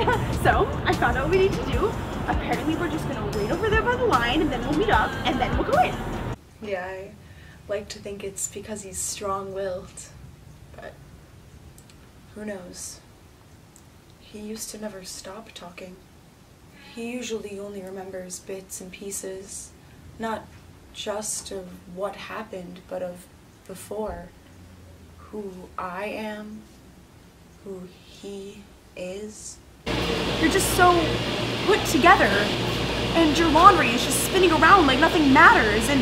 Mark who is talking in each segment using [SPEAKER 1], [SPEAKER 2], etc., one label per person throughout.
[SPEAKER 1] so I found out what we need to do. Apparently we're just gonna wait over there by the line and then we'll meet up and then we'll go in.
[SPEAKER 2] Yeah, I like to think it's because he's strong-willed, but who knows? He used to never stop talking. He usually only remembers bits and pieces, not just of what happened, but of before. Who I am, who he is.
[SPEAKER 1] You're just so put together and your laundry is just spinning around like nothing matters and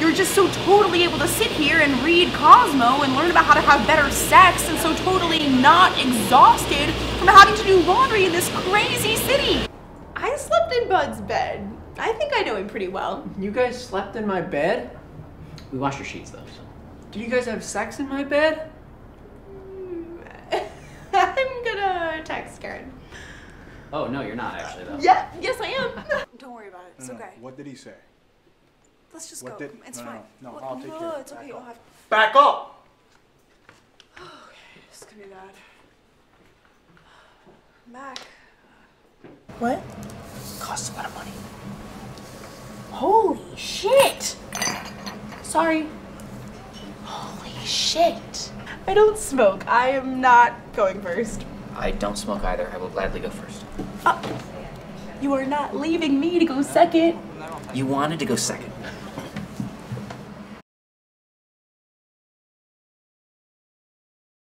[SPEAKER 1] you're just so totally able to sit here and read Cosmo and learn about how to have better sex and so totally not exhausted from having to do laundry in this crazy city. I slept in Bud's bed. I think I know him pretty well.
[SPEAKER 3] You guys slept in my bed?
[SPEAKER 4] We washed your sheets though, so.
[SPEAKER 3] Did you guys have sex in my bed?
[SPEAKER 4] Oh no, you're not actually though.
[SPEAKER 1] Yeah, yes I am.
[SPEAKER 5] Don't worry about it. It's
[SPEAKER 6] No, no,
[SPEAKER 5] okay.
[SPEAKER 6] What did he say?
[SPEAKER 5] Let's just
[SPEAKER 6] What
[SPEAKER 5] go.
[SPEAKER 6] did-
[SPEAKER 5] It's
[SPEAKER 6] no, no,
[SPEAKER 5] fine.
[SPEAKER 6] no, no,
[SPEAKER 5] What-
[SPEAKER 6] I'll take
[SPEAKER 5] no,
[SPEAKER 6] care of it.
[SPEAKER 5] it's okay.
[SPEAKER 6] Back
[SPEAKER 5] You'll have.
[SPEAKER 6] Back up!
[SPEAKER 5] This could be bad. Mac.
[SPEAKER 1] What?
[SPEAKER 4] Costs a lot of money.
[SPEAKER 1] Holy shit! Sorry. Holy shit. I don't smoke. I am not going first.
[SPEAKER 4] I don't smoke either. I will gladly go first.
[SPEAKER 1] Uh, you are not leaving me to go second.
[SPEAKER 4] You wanted to go second.